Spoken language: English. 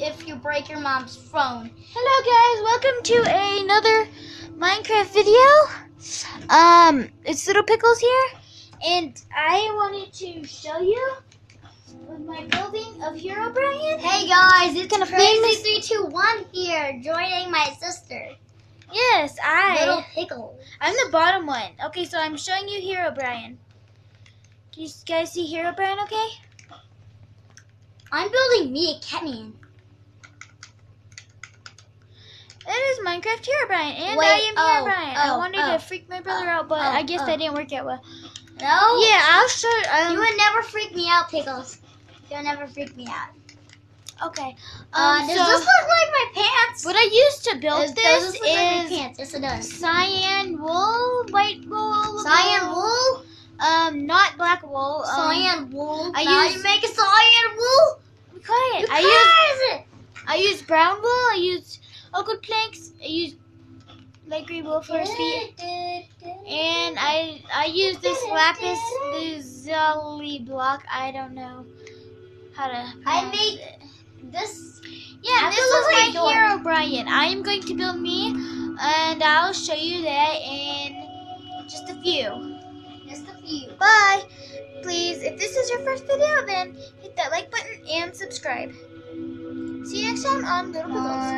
if you break your mom's phone. Hello guys, welcome to another Minecraft video. Um, it's Little Pickles here, and I wanted to show you my building of Hero Brian. Hey guys, it's Gonna Crazy Three Two One here, joining my sister, Yes, I. Little Pickles. I'm the bottom one. Okay, so I'm showing you Hero Brian. Can you guys see Hero Brian? Okay. I'm building me a Catman. That is Minecraft Hero Brian, and Wait, I am oh, Hero Brian. I oh, wanted oh, to freak my brother oh, out, but oh, I guess oh. that didn't work out well. No. Yeah, I'll show. Um, You would never freak me out, Pickles. You'll never freak me out. okay. Uh, Um, does so this look like my pants? what I used to build does this this like is pants? Yes, it does. cyan wool, white wool, Cyan wool. Um, not black wool. Um, Cyan wool. I now use- you make a cyan wool. Be quiet. You I use crazy. I use brown wool. I use Oh, oak planks. I use light green wool for his feet. And I I use this lapis lazuli block. I don't know how to. I made it. this. Yeah, this is my door. hero, Brian. I am going to build me, and I'll show you that in just a few. Just a few. Bye. Please, if this is your first video, then hit that like button and subscribe. See you next time on Little Pickles.